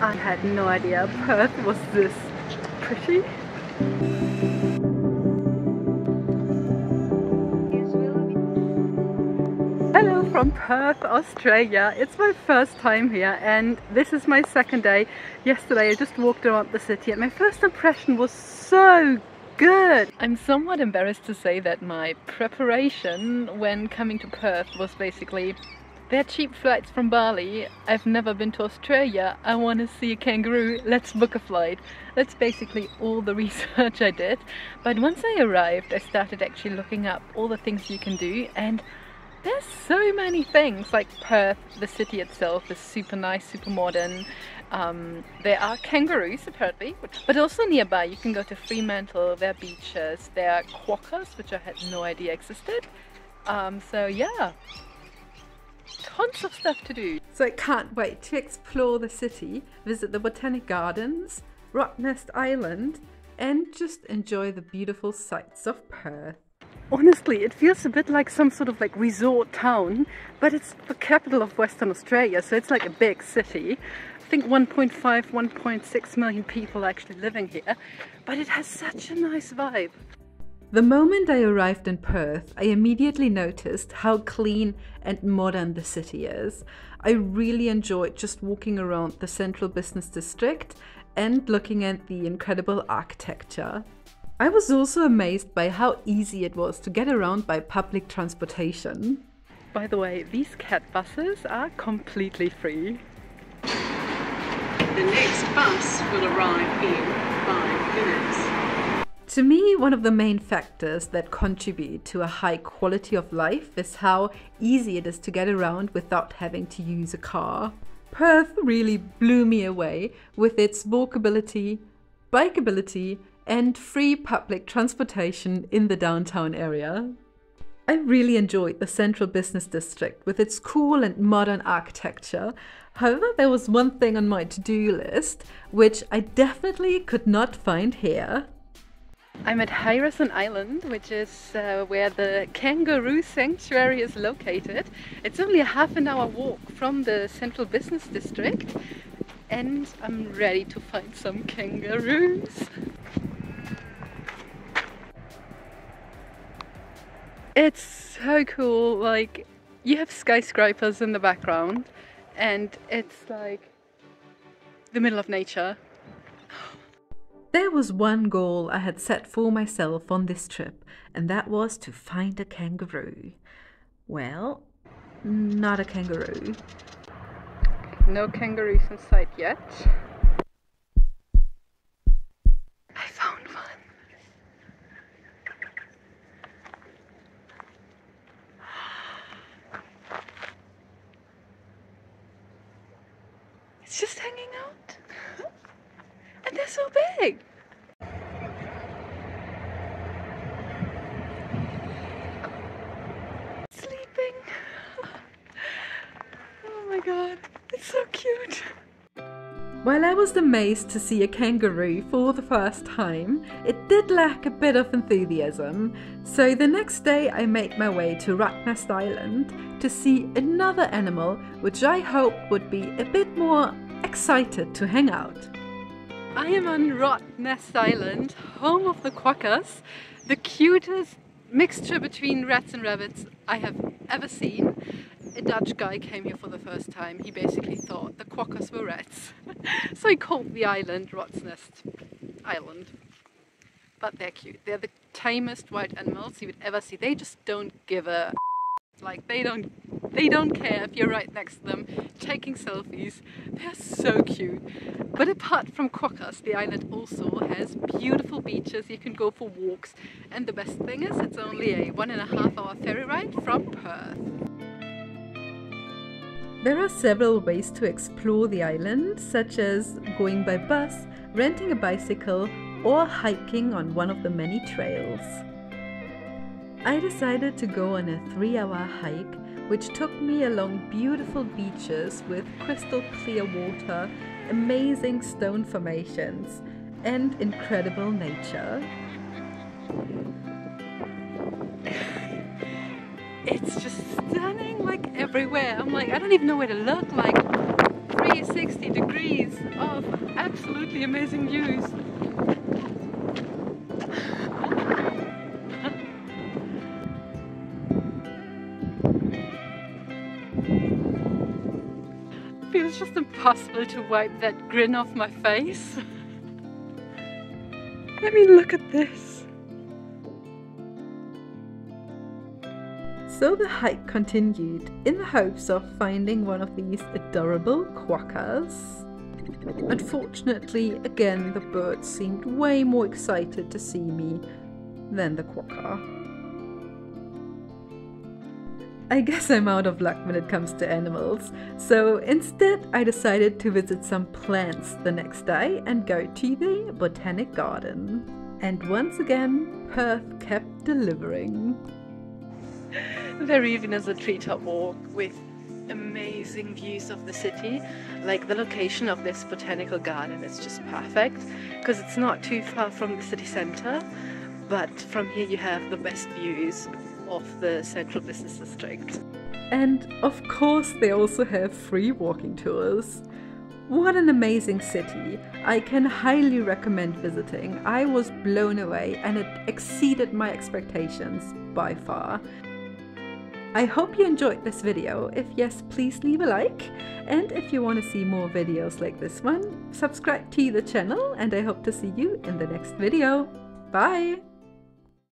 I had no idea Perth was this pretty. Hello from Perth, Australia. It's my first time here and this is my second day. Yesterday I just walked around the city and my first impression was so good. I'm somewhat embarrassed to say that my preparation when coming to Perth was basically they're cheap flights from Bali. I've never been to Australia. I want to see a kangaroo. Let's book a flight. That's basically all the research I did. But once I arrived, I started actually looking up all the things you can do and there's so many things like Perth, the city itself is super nice, super modern. Um, there are kangaroos apparently, but also nearby you can go to Fremantle, there are beaches, there are quokkas, which I had no idea existed. Um, so yeah, tons of stuff to do. So I can't wait to explore the city, visit the Botanic Gardens, Rottnest Island, and just enjoy the beautiful sights of Perth. Honestly, it feels a bit like some sort of like resort town, but it's the capital of Western Australia, so it's like a big city. I think 1.5, 1.6 million people actually living here, but it has such a nice vibe. The moment I arrived in Perth, I immediately noticed how clean and modern the city is. I really enjoyed just walking around the central business district and looking at the incredible architecture. I was also amazed by how easy it was to get around by public transportation. By the way, these cat buses are completely free. The next bus will arrive in five minutes. To me, one of the main factors that contribute to a high quality of life is how easy it is to get around without having to use a car. Perth really blew me away with its walkability, bikeability, and free public transportation in the downtown area. I really enjoyed the central business district with its cool and modern architecture. However, there was one thing on my to do list which I definitely could not find here. I'm at Heirisson Island, which is uh, where the kangaroo sanctuary is located. It's only a half an hour walk from the central business district and I'm ready to find some kangaroos. It's so cool, like you have skyscrapers in the background and it's like the middle of nature there was one goal I had set for myself on this trip, and that was to find a kangaroo. Well, not a kangaroo. No kangaroos in sight yet. I found one. It's just hanging out. So big. Sleeping. Oh my god, it's so cute. While I was amazed to see a kangaroo for the first time, it did lack a bit of enthusiasm, so the next day I made my way to Rottnest Island to see another animal which I hoped would be a bit more excited to hang out. I am on Rottnest Island, home of the quokkas, the cutest mixture between rats and rabbits I have ever seen. A Dutch guy came here for the first time. He basically thought the quokkas were rats. so he called the island Rottnest Island. But they're cute. They're the tamest white animals you would ever see. They just don't give a like they don't they don't care if you're right next to them taking selfies. They're so cute. But apart from quokkas, the island also has beautiful beaches. You can go for walks. And the best thing is it's only a one and a half hour ferry ride from Perth. There are several ways to explore the island, such as going by bus, renting a bicycle, or hiking on one of the many trails. I decided to go on a three hour hike which took me along beautiful beaches with crystal clear water, amazing stone formations, and incredible nature. It's just stunning like everywhere. I'm like, I don't even know where to look, like 360 degrees. of absolutely amazing views. Feels just impossible to wipe that grin off my face. I mean, look at this. So the hike continued in the hopes of finding one of these adorable quokkas. Unfortunately, again, the birds seemed way more excited to see me than the quokka. I guess I'm out of luck when it comes to animals, so instead I decided to visit some plants the next day and go to the Botanic Garden. And once again, Perth kept delivering. There even is a treetop walk with amazing views of the city. Like the location of this botanical garden is just perfect because it's not too far from the city centre, but from here you have the best views of the central business district. And of course, they also have free walking tours. What an amazing city! I can highly recommend visiting. I was blown away and it exceeded my expectations by far. I hope you enjoyed this video. If yes, please leave a like. And if you want to see more videos like this one, subscribe to the channel and I hope to see you in the next video. Bye!